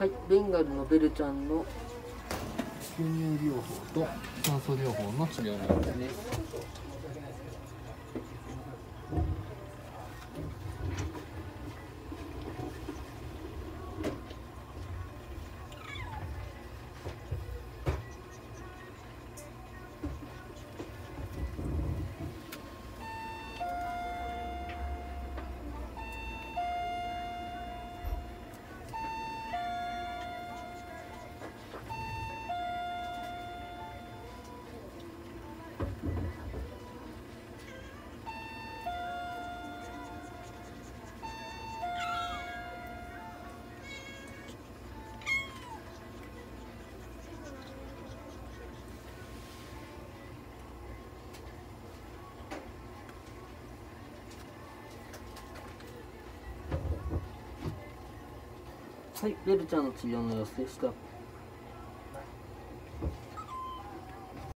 はいベンガルのベルちゃんの吸入療法と酸素療法の治療なんですね。はい、ベルちゃんの治療の様子でした。